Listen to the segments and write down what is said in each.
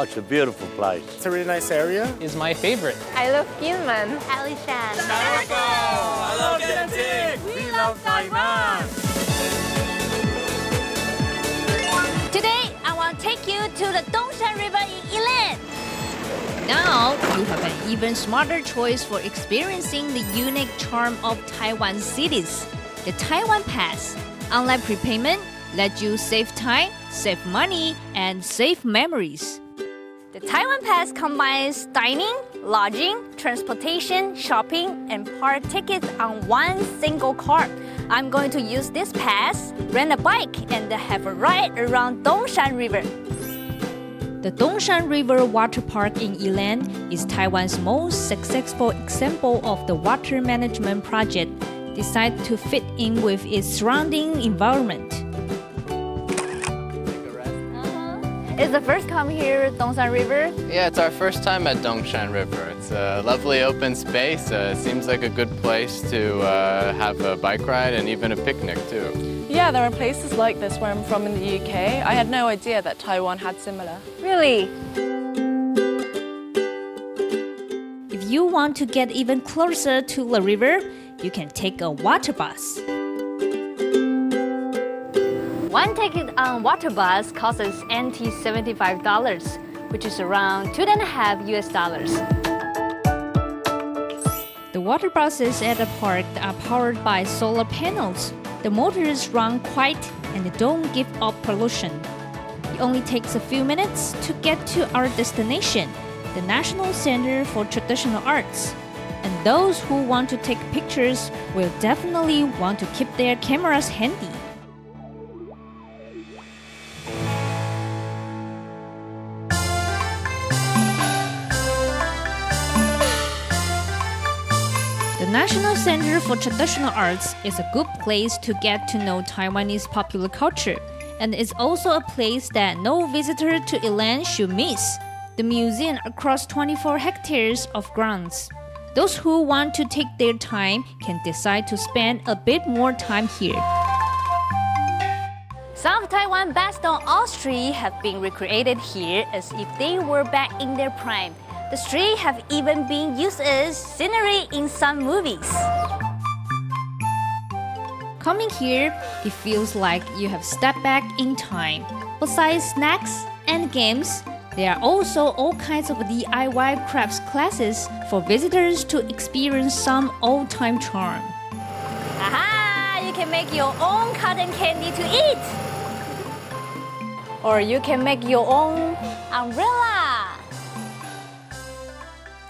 Oh, it's a beautiful place. It's a really nice area. Is my favorite. I love Gilman. Alishan. I love Kenting. We love Taiwan. Today, I want to take you to the Dongshan River in Yilan. Now, you have an even smarter choice for experiencing the unique charm of Taiwan cities. The Taiwan Pass, online prepayment, lets you save time, save money, and save memories. The Taiwan Pass combines dining, lodging, transportation, shopping, and park tickets on one single card. I'm going to use this pass, rent a bike, and have a ride around Dongshan River. The Dongshan River Water Park in Yilan is Taiwan's most successful example of the water management project designed to fit in with its surrounding environment. It's the first time here, Dongshan River. Yeah, it's our first time at Dongshan River. It's a lovely open space. Uh, seems like a good place to uh, have a bike ride and even a picnic too. Yeah, there are places like this where I'm from in the UK. I had no idea that Taiwan had similar. Really? If you want to get even closer to the river, you can take a water bus. One ticket on water bus costs NT $75, which is around two and a half US dollars. The water buses at the park are powered by solar panels. The motors run quiet and don't give off pollution. It only takes a few minutes to get to our destination, the National Center for Traditional Arts. And those who want to take pictures will definitely want to keep their cameras handy. National Center for Traditional Arts is a good place to get to know Taiwanese popular culture, and is also a place that no visitor to Yilan should miss. The museum across 24 hectares of grounds. Those who want to take their time can decide to spend a bit more time here. Some of Taiwan best known art streets have been recreated here as if they were back in their prime. The streets have even been used as scenery in some movies. Coming here, it feels like you have stepped back in time. Besides snacks and games, there are also all kinds of DIY crafts classes for visitors to experience some old time charm. Aha! You can make your own cotton candy to eat! Or you can make your own umbrella!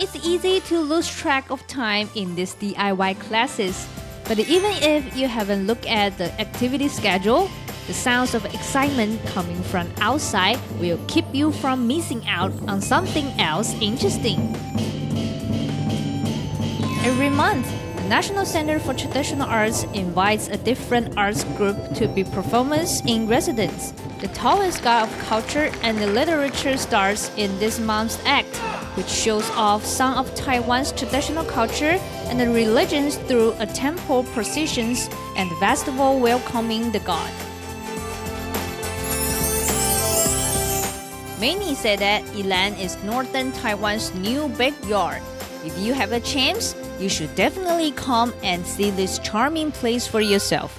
It's easy to lose track of time in these DIY classes, but even if you haven't looked at the activity schedule, the sounds of excitement coming from outside will keep you from missing out on something else interesting. Every month, the National Center for Traditional Arts invites a different arts group to be performers in residence. The tallest guy of culture and the literature stars in this month's act, which shows off some of Taiwan's traditional culture and religions through a temple processions and festival welcoming the god. Many say that Yilan is northern Taiwan's new backyard. If you have a chance, you should definitely come and see this charming place for yourself.